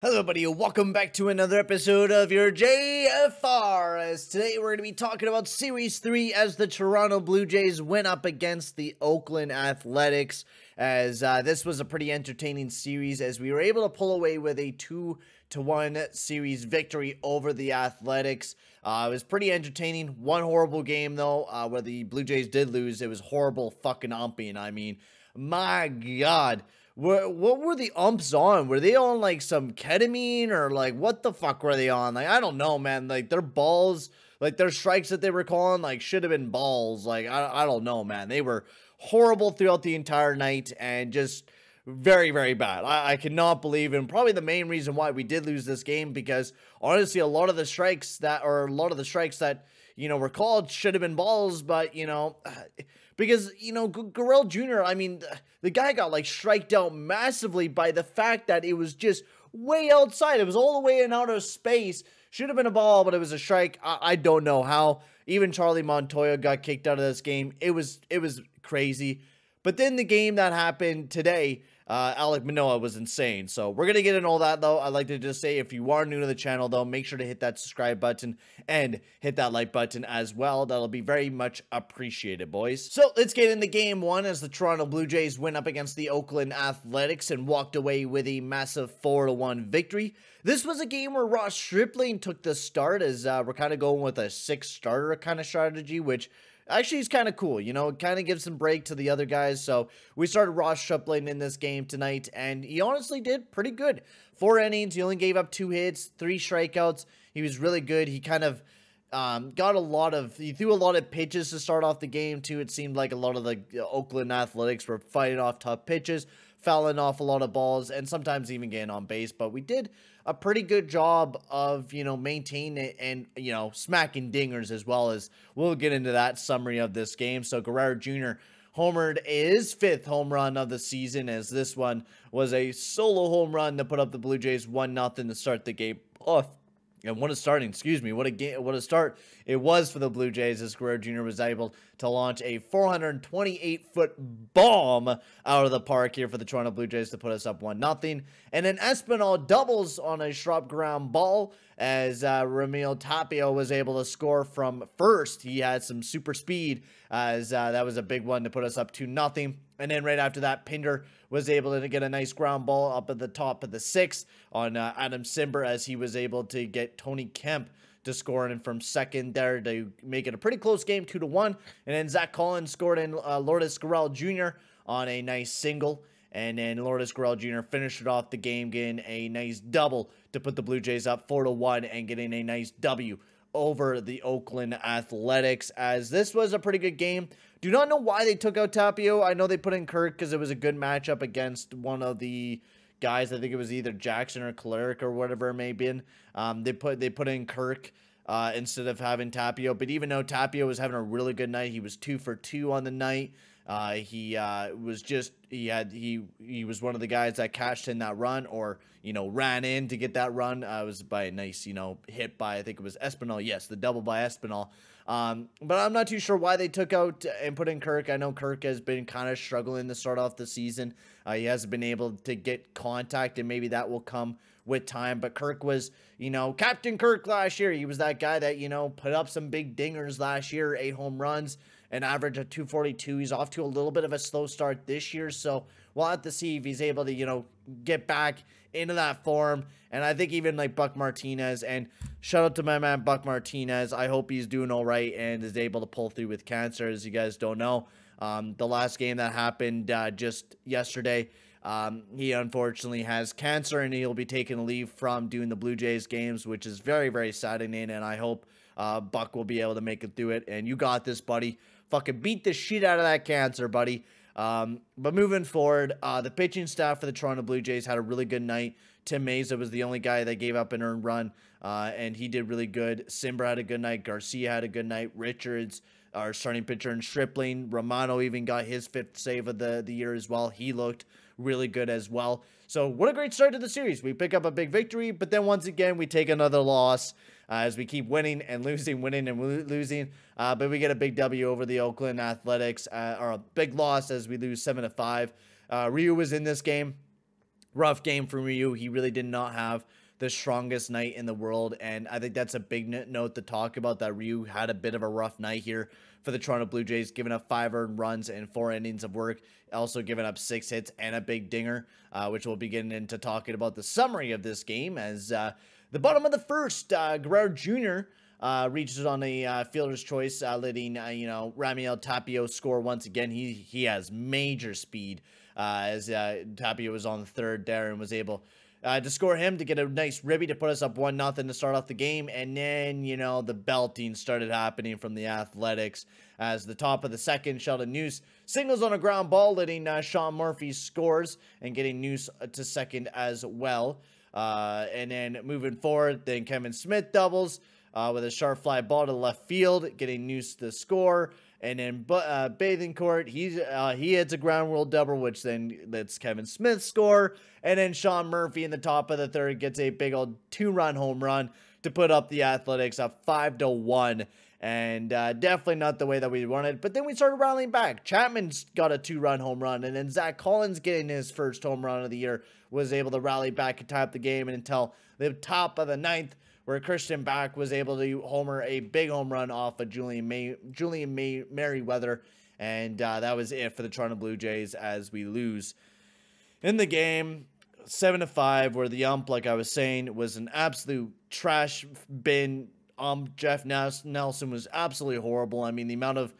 Hello, buddy, welcome back to another episode of your JFR. As today we're going to be talking about Series 3 as the Toronto Blue Jays went up against the Oakland Athletics. As uh, this was a pretty entertaining series, as we were able to pull away with a 2 to 1 series victory over the Athletics. Uh, it was pretty entertaining. One horrible game, though, uh, where the Blue Jays did lose. It was horrible fucking umping. I mean, my God. What, what were the umps on? Were they on like some ketamine or like what the fuck were they on? Like I don't know, man. Like their balls, like their strikes that they were calling, like should have been balls. Like I, I don't know, man. They were horrible throughout the entire night and just very very bad. I, I cannot believe, and probably the main reason why we did lose this game because honestly, a lot of the strikes that or a lot of the strikes that you know were called should have been balls, but you know because you know G- Jr. I mean, the guy got like striked out massively by the fact that it was just way outside. It was all the way in outer space. Should have been a ball, but it was a strike. I, I don't know how. Even Charlie Montoyo got kicked out of this game. It was it was crazy. But then the game that happened today, uh, Alek Manoah was insane. So we're going to get into all that, though. I'd like to just say if you are new to the channel, though, make sure to hit that subscribe button and hit that like button as well. That'll be very much appreciated, boys. So let's get into game one as the Toronto Blue Jays went up against the Oakland Athletics and walked away with a massive 4-1 victory. This was a game where Ross Stripling took the start as uh, we're kind of going with a six starter kind of strategy, which actually he's kind of cool. You know, it kind of gives some break to the other guys. So we started Ross Stripling in this game tonight, and he honestly did pretty good. Four innings, he only gave up two hits, three strikeouts. He was really good. He kind of um, got a lot of, he threw a lot of pitches to start off the game, too. It seemed like a lot of the Oakland Athletics were fighting off tough pitches, fouling off a lot of balls, and sometimes even getting on base. But we did a pretty good job of, you know, maintaining it and, you know, smacking dingers as well as we'll get into that summary of this game. So Guerrero Jr. homered his fifth home run of the season as this one was a solo home run to put up the Blue Jays 1 nothing to start the game off. And what a starting, excuse me, what a game, what a start it was for the Blue Jays as Guerrero Jr. was able to launch a 428 foot bomb out of the park here for the Toronto Blue Jays to put us up 1 0. And then Espinal doubles on a sharp ground ball as uh, Raimel Tapia was able to score from first. He had some super speed as uh, that was a big one to put us up 2 0. And then right after that, Pinder was able to get a nice ground ball up at the top of the sixth on uh, Adam Cimber as he was able to get Tony Kemp to score in from second there to make it a pretty close game, two to one. And then Zach Collins scored in uh, Lourdes Gurriel Jr. on a nice single. And then Lourdes Gurriel Jr. finished it off the game, getting a nice double to put the Blue Jays up four to one and getting a nice W over the Oakland Athletics. As this was a pretty good game. Do not know why they took out Tapia. I know they put in Kirk because it was a good matchup against one of the guys. I think it was either Jackson or Kolarek or whatever it may have been. Um, they put they put in Kirk uh, instead of having Tapia, But even though Tapia was having a really good night, he was two for two on the night. Uh, he uh, was just he had he he was one of the guys that cashed in that run or you know ran in to get that run. Uh, was by a nice you know hit by I think it was Espinal. Yes, the double by Espinal. Um, but I'm not too sure why they took out and put in Kirk. I know Kirk has been kind of struggling to start off the season. Uh, he hasn't been able to get contact, and maybe that will come with time. But Kirk was, you know, Captain Kirk last year. He was that guy that, you know, put up some big dingers last year, eight home runs, an average of 242. He's off to a little bit of a slow start this year. So we'll have to see if he's able to, you know, get back into that form. And I think even like Buck Martinez and shout out to my man Buck Martinez. I hope he's doing all right and is able to pull through with cancer. As you guys don't know, um, the last game that happened uh, just yesterday, um, he unfortunately has cancer and he'll be taking a leave from doing the Blue Jays games, which is very, very saddening. And I hope uh, Buck will be able to make it through it. And you got this, buddy. Fucking beat the shit out of that cancer, buddy. Um, but moving forward, uh, the pitching staff for the Toronto Blue Jays had a really good night. Tim Mayza was the only guy that gave up an earned run, uh, and he did really good. Cimber had a good night. Garcia had a good night. Richards, our starting pitcher, and Stripling. Romano even got his fifth save of the, the year as well. He looked really good as well. So what a great start to the series. We pick up a big victory, but then once again, we take another loss as we keep winning and losing, winning and lo- losing. Uh, but we get a big W over the Oakland Athletics, uh, or a big loss as we lose seven to five. Uh, Ryu was in this game. rough game for Ryu. He really did not have the strongest night in the world. And I think that's a big note to talk about that Ryu had a bit of a rough night here for the Toronto Blue Jays, giving up five earned runs and four innings of work, also giving up six hits and a big dinger, uh, which we'll be getting into talking about the summary of this game as uh, the bottom of the first, uh, Guerrero Jr. Uh, reaches on a uh, fielder's choice, uh, letting uh, you know Raimel Tapia score once again. He he has major speed uh, as uh, Tapia was on third there and was able to score him to get a nice ribby to put us up one nothing to start off the game, and then you know the belting started happening from the Athletics as the top of the second, Sheldon Neuse singles on a ground ball, letting Sean Murphy scores and getting Neuse to second as well. Uh, and then moving forward, then Kevin Smith doubles uh, with a sharp fly ball to left field, getting Neuse to score. And then uh, Bethancourt, he's uh, he hits a ground rule double, which then lets Kevin Smith score. And then Sean Murphy in the top of the third gets a big old two run home run to put up the Athletics up five to one. And uh, definitely not the way that we wanted. But then we started rallying back. Chapman's got a two run home run. And then Zach Collins getting his first home run of the year was able to rally back and tie up the game. And until the top of the ninth, where Christian Back was able to homer a big home run off of Julian May, Julian May, Merryweather, and uh, that was it for the Toronto Blue Jays as we lose in the game seven to five. Where the ump, like I was saying, was an absolute trash bin. Um, Jeff Nelson was absolutely horrible. I mean, the amount of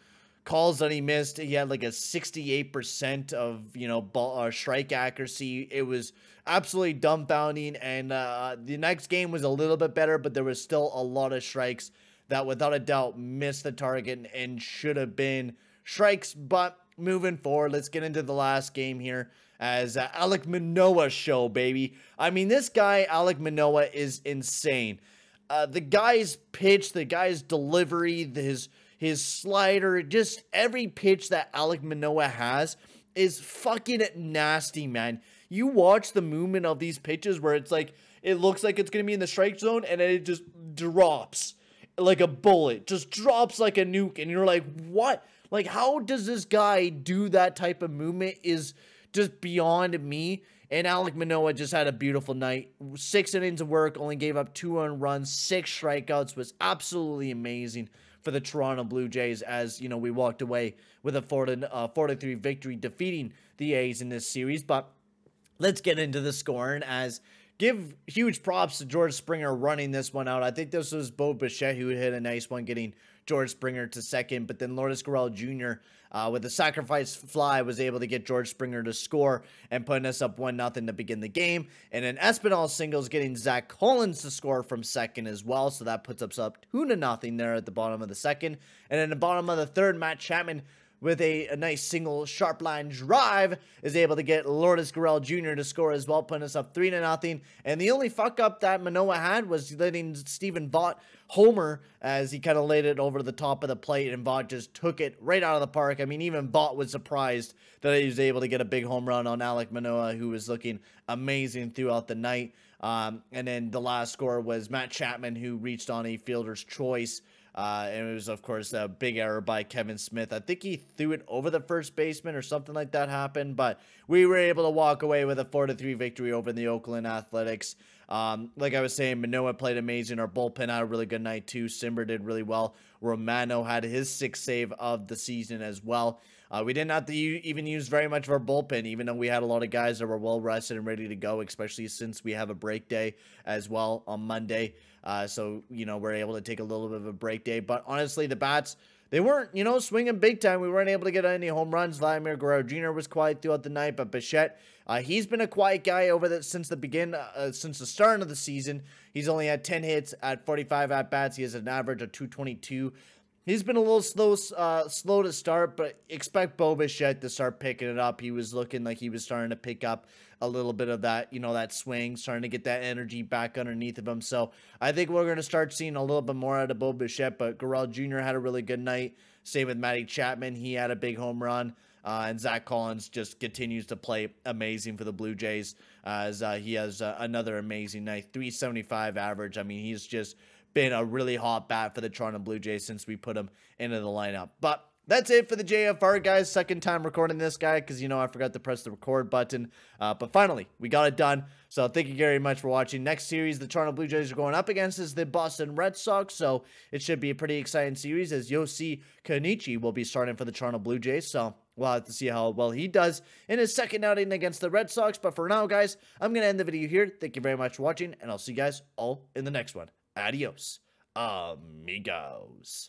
calls that he missed. He had like a 68% of, you know, ball, uh, strike accuracy. It was absolutely dumbfounding. And uh, the next game was a little bit better, but there was still a lot of strikes that without a doubt missed the target and should have been strikes. But moving forward, let's get into the last game here as uh, Alek Manoah show, baby. I mean, this guy, Alek Manoah, is insane. Uh, the guy's pitch, the guy's delivery, his his slider, just every pitch that Alek Manoah has is fucking nasty, man. You watch the movement of these pitches where it's like, it looks like it's going to be in the strike zone and then it just drops like a bullet, just drops like a nuke. And you're like, what? Like, how does this guy do that type of movement is just beyond me. And Alek Manoah just had a beautiful night. Six innings of work, only gave up two earned runs, six strikeouts, was absolutely amazing for the Toronto Blue Jays as, you know, we walked away with a 4 to, uh, 4 to 3 victory defeating the A's in this series. But let's get into the scoring as give huge props to George Springer running this one out. I think this was Bo Bichette who hit a nice one getting George Springer to second, but then Lourdes Gurriel Jr. Uh, with a sacrifice fly was able to get George Springer to score and putting us up one nothing to begin the game. And then Espinal singles getting Zach Collins to score from second as well, so that puts us up two to nothing there at the bottom of the second. And in the bottom of the third, Matt Chapman with a, a, nice single sharp line drive, is able to get Lourdes Gurriel Jr. to score as well, putting us up 3 to nothing. And the only fuck up that Manoah had was letting Stephen Vogt homer as he kind of laid it over the top of the plate, and Vogt just took it right out of the park. I mean, even Vogt was surprised that he was able to get a big home run on Alek Manoah, who was looking amazing throughout the night. Um, and then the last score was Matt Chapman, who reached on a fielder's choice uh, and it was, of course, a big error by Kevin Smith. I think he threw it over the first baseman or something like that happened, but we were able to walk away with a 4 to 3 victory over the Oakland Athletics. Um, like I was saying, Manoah played amazing. Our bullpen had a really good night, too. Cimber did really well. Romano had his sixth save of the season as well. Uh, we didn't have to even use very much of our bullpen, even though we had a lot of guys that were well rested and ready to go, especially since we have a break day as well on Monday. Uh, so, you know, we're able to take a little bit of a break day. But honestly, the bats, they weren't, you know, swinging big time. We weren't able to get any home runs. Vladimir Guerrero Jr. was quiet throughout the night, but Bichette, uh, he's been a quiet guy over the since the begin, uh, since the start of the season. He's only had 10 hits at 45 at bats. He has an average of 222. He's been a little slow, uh, slow to start, but expect Bo Bichette to start picking it up. He was looking like he was starting to pick up a little bit of that, you know, that swing, starting to get that energy back underneath of him. So I think we're going to start seeing a little bit more out of Bo Bichette. But Gurriel Jr. had a really good night. Same with Matty Chapman. He had a big home run. Uh, and Zach Collins just continues to play amazing for the Blue Jays as uh, he has uh, another amazing night. 375 average. I mean, he's just been a really hot bat for the Toronto Blue Jays since we put him into the lineup. But that's it for the JFR, guys. Second time recording this guy because, you know, I forgot to press the record button. Uh, but finally, we got it done. So thank you very much for watching. Next series, the Toronto Blue Jays are going up against is the Boston Red Sox. So it should be a pretty exciting series as Yusei Kikuchi will be starting for the Toronto Blue Jays. So we'll have to see how well he does in his second outing against the Red Sox. But for now, guys, I'm going to end the video here. Thank you very much for watching, and I'll see you guys all in the next one. Adios, amigos.